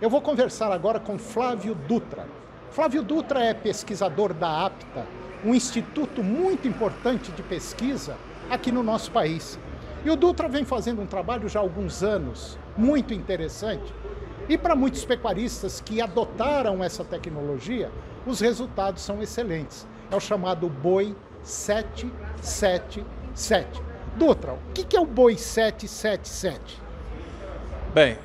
Eu vou conversar agora com Flávio Dutra. Flávio Dutra é pesquisador da APTA, um instituto muito importante de pesquisa aqui no nosso país. E o Dutra vem fazendo um trabalho já há alguns anos, muito interessante. E para muitos pecuaristas que adotaram essa tecnologia, os resultados são excelentes. É o chamado boi 777. Dutra, o que é o boi 777? Bem,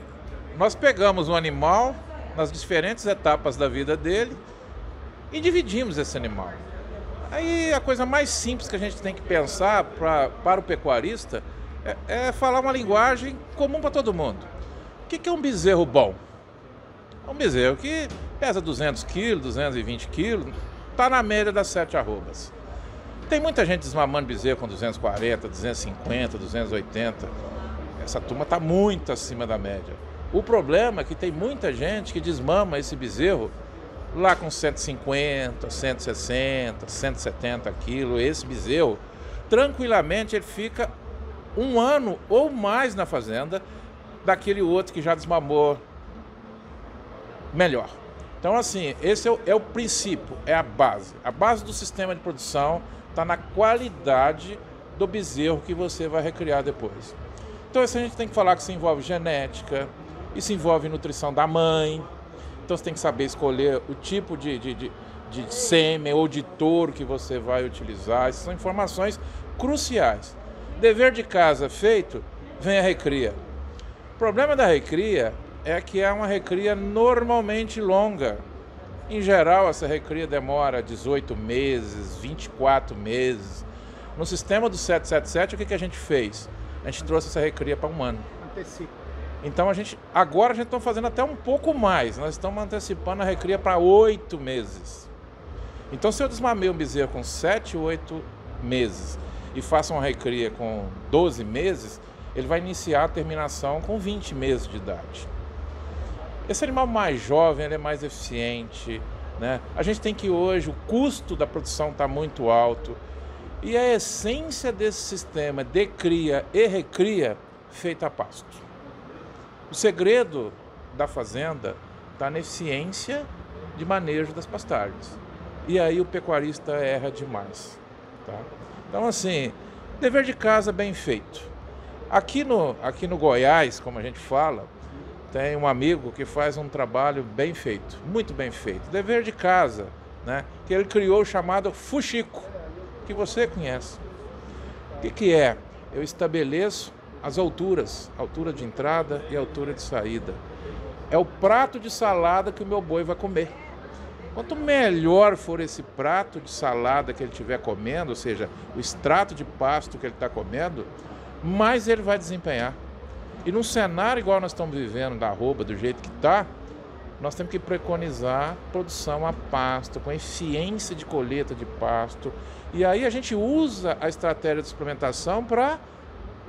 nós pegamos um animal nas diferentes etapas da vida dele e dividimos esse animal. Aí a coisa mais simples que a gente tem que pensar pra, para o pecuarista é, é falar uma linguagem comum para todo mundo. O que, que é um bezerro bom? É um bezerro que pesa 200 quilos, 220 quilos, está na média das sete arrobas. Tem muita gente desmamando bezerro com 240, 250, 280. Essa turma está muito acima da média. O problema é que tem muita gente que desmama esse bezerro lá com 150, 160, 170 quilos. Esse bezerro, tranquilamente, ele fica um ano ou mais na fazenda daquele outro que já desmamou melhor. Então, assim, esse é o, é o princípio, é a base. A base do sistema de produção está na qualidade do bezerro que você vai recriar depois. Então, isso a gente tem que falar que isso envolve genética, isso envolve nutrição da mãe. Então você tem que saber escolher o tipo de, de, de, de sêmen ou de touro que você vai utilizar. Essas são informações cruciais. Dever de casa feito, vem a recria. O problema da recria é que é uma recria normalmente longa. Em geral, essa recria demora 18 meses, 24 meses. No sistema do 777, o que, que a gente fez? A gente trouxe essa recria para um ano. Antecipa. Então a gente agora a gente está fazendo até um pouco mais. Nós estamos antecipando a recria para oito meses. Então se eu desmamei um bezerro com sete, oito meses e faço uma recria com 12 meses, ele vai iniciar a terminação com 20 meses de idade. Esse animal mais jovem ele é mais eficiente. Né? A gente tem que hoje, o custo da produção está muito alto. E a essência desse sistema de cria e recria feita a pasto. O segredo da fazenda está na eficiência de manejo das pastagens. E aí o pecuarista erra demais. Tá? Então, assim, dever de casa bem feito. Aqui no, aqui no Goiás, como a gente fala, tem um amigo que faz um trabalho bem feito, muito bem feito. Dever de casa, né? que ele criou o chamado Fuxico, que você conhece. O que, que é? Eu estabeleço as alturas, altura de entrada e altura de saída. É o prato de salada que o meu boi vai comer. Quanto melhor for esse prato de salada que ele estiver comendo, ou seja, o extrato de pasto que ele está comendo, mais ele vai desempenhar. E num cenário igual nós estamos vivendo, da arroba, do jeito que está, nós temos que preconizar produção a pasto, com eficiência de colheita de pasto. E aí a gente usa a estratégia de suplementação para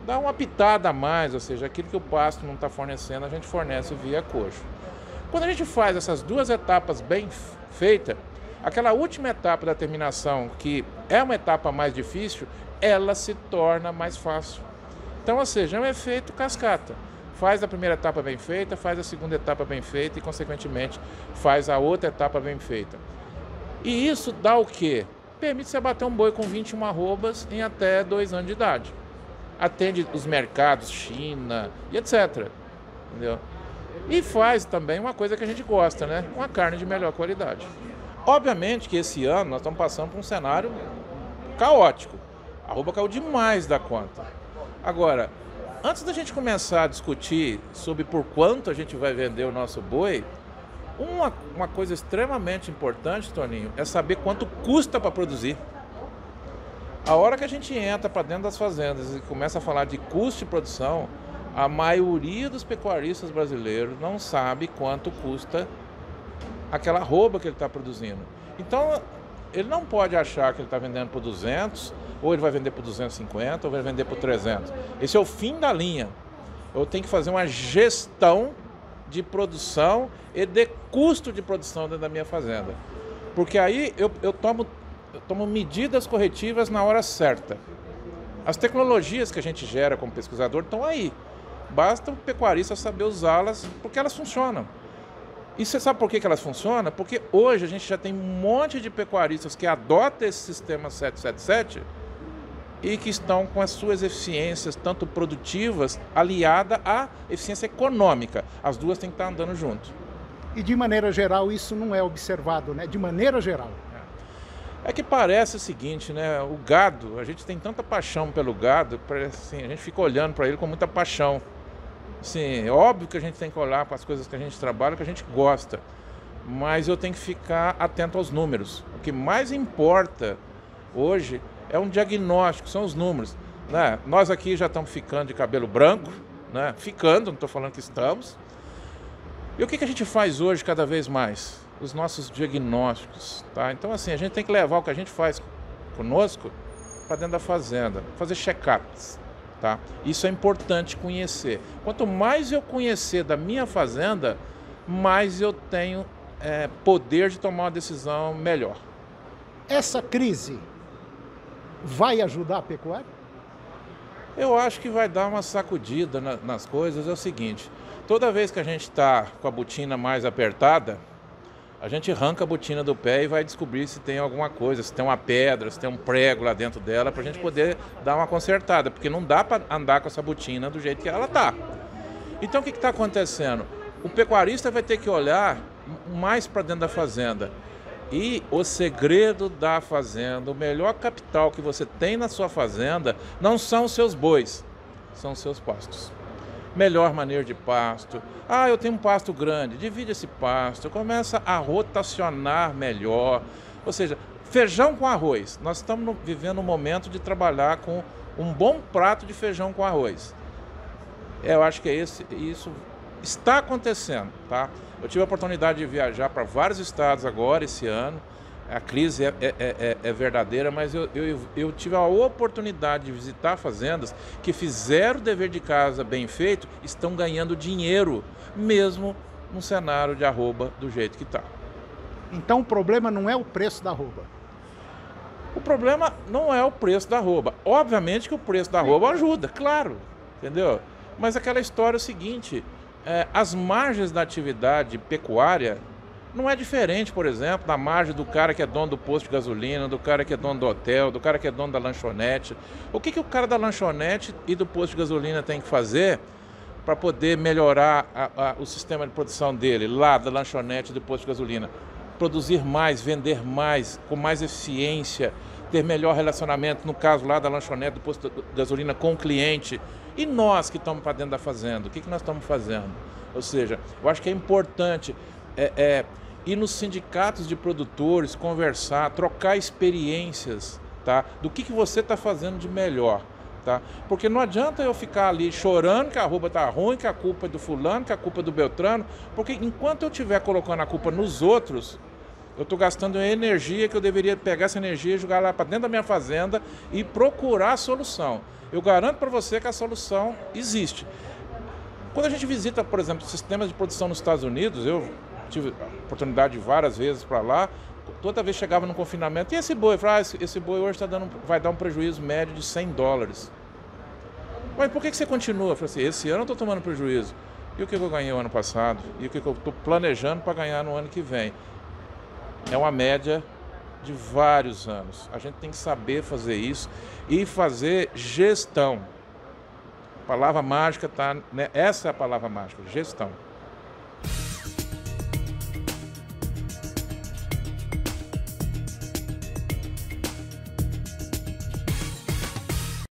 dá uma pitada a mais, ou seja, aquilo que o pasto não está fornecendo, a gente fornece via coxo. Quando a gente faz essas duas etapas bem feitas, aquela última etapa da terminação, que é uma etapa mais difícil, ela se torna mais fácil. Então, ou seja, é um efeito cascata. Faz a primeira etapa bem feita, faz a segunda etapa bem feita e, consequentemente, faz a outra etapa bem feita. E isso dá o quê? Permite você bater um boi com 21 arrobas em até dois anos de idade atende os mercados, China e etc. Entendeu? E faz também uma coisa que a gente gosta, né? Uma carne de melhor qualidade. Obviamente que esse ano nós estamos passando por um cenário caótico. A roupa caiu demais da conta. Agora, antes da gente começar a discutir sobre por quanto a gente vai vender o nosso boi, uma, uma coisa extremamente importante, Toninho, é saber quanto custa para produzir. A hora que a gente entra para dentro das fazendas e começa a falar de custo de produção, a maioria dos pecuaristas brasileiros não sabe quanto custa aquela roupa que ele está produzindo. Então, ele não pode achar que ele está vendendo por 200, ou ele vai vender por 250, ou vai vender por 300. Esse é o fim da linha. Eu tenho que fazer uma gestão de produção e de custo de produção dentro da minha fazenda. Porque aí eu, eu tomo tomam medidas corretivas na hora certa. As tecnologias que a gente gera como pesquisador estão aí. Basta o pecuarista saber usá-las porque elas funcionam. E você sabe por que, elas funcionam? Porque hoje a gente já tem um monte de pecuaristas que adotam esse sistema 777 e que estão com as suas eficiências, tanto produtivas, aliada à eficiência econômica. As duas têm que estar andando junto. E de maneira geral isso não é observado, né? De maneira geral. É que parece o seguinte, né? O gado, a gente tem tanta paixão pelo gado, assim, a gente fica olhando para ele com muita paixão. Sim, é óbvio que a gente tem que olhar para as coisas que a gente trabalha, que a gente gosta. Mas eu tenho que ficar atento aos números. O que mais importa hoje é um diagnóstico, são os números. Né? Nós aqui já estamos ficando de cabelo branco, né? ficando, não estou falando que estamos. E o que, que a gente faz hoje cada vez mais? Os nossos diagnósticos, tá? Então assim, a gente tem que levar o que a gente faz conosco para dentro da fazenda, fazer check-ups, tá? Isso é importante conhecer. Quanto mais eu conhecer da minha fazenda, mais eu tenho é, poder de tomar uma decisão melhor. Essa crise vai ajudar a pecuária? Eu acho que vai dar uma sacudida na, nas coisas. É o seguinte: toda vez que a gente está com a botina mais apertada, a gente arranca a botina do pé e vai descobrir se tem alguma coisa, se tem uma pedra, se tem um prego lá dentro dela, para a gente poder dar uma consertada, porque não dá para andar com essa botina do jeito que ela está. Então o que está acontecendo? O pecuarista vai ter que olhar mais para dentro da fazenda. E o segredo da fazenda, o melhor capital que você tem na sua fazenda, não são os seus bois, são os seus pastos melhor manejo de pasto. Ah, eu tenho um pasto grande, divide esse pasto, começa a rotacionar melhor. Ou seja, feijão com arroz. Nós estamos vivendo um momento de trabalhar com um bom prato de feijão com arroz. Eu acho que é esse, isso está acontecendo, tá? Eu tive a oportunidade de viajar para vários estados agora esse ano a crise é, é, é, é verdadeira, mas eu, eu, eu, tive a oportunidade de visitar fazendas que fizeram o dever de casa bem feito, estão ganhando dinheiro, mesmo no cenário de arroba do jeito que está. Então o problema não é o preço da arroba. O problema não é o preço da arroba. Obviamente que o preço da arroba ajuda, claro, entendeu? Mas aquela história é o seguinte: é, as margens da atividade pecuária não é diferente, por exemplo, da margem do cara que é dono do posto de gasolina, do cara que é dono do hotel, do cara que é dono da lanchonete. O que, que o cara da lanchonete e do posto de gasolina tem que fazer para poder melhorar a, a, o sistema de produção dele, lá da lanchonete e do posto de gasolina? Produzir mais, vender mais, com mais eficiência, ter melhor relacionamento, no caso lá da lanchonete, do posto de gasolina com o cliente. E nós que estamos para dentro da fazenda, o que, que nós estamos fazendo? Ou seja, eu acho que é importante. É, é, ir nos sindicatos de produtores, conversar, trocar experiências, tá? Do que, que você está fazendo de melhor, tá? Porque não adianta eu ficar ali chorando que a roupa está ruim, que a culpa é do fulano, que a culpa é do Beltrano, porque enquanto eu estiver colocando a culpa nos outros, eu estou gastando energia que eu deveria pegar essa energia e jogar lá para dentro da minha fazenda e procurar a solução. Eu garanto para você que a solução existe. Quando a gente visita, por exemplo, sistemas de produção nos Estados Unidos, eu tive oportunidade várias vezes para lá. Toda vez chegava no confinamento, e esse boi? Eu falava, ah, esse, esse boi hoje tá dando, vai dar um prejuízo médio de 100 dólares. Mas por que, que você continua? Eu falei assim, esse ano eu estou tomando prejuízo. E o que eu ganhei o ano passado? E o que eu estou planejando para ganhar no ano que vem? É uma média de vários anos. A gente tem que saber fazer isso e fazer gestão. A palavra mágica está. Né? Essa é a palavra mágica, gestão.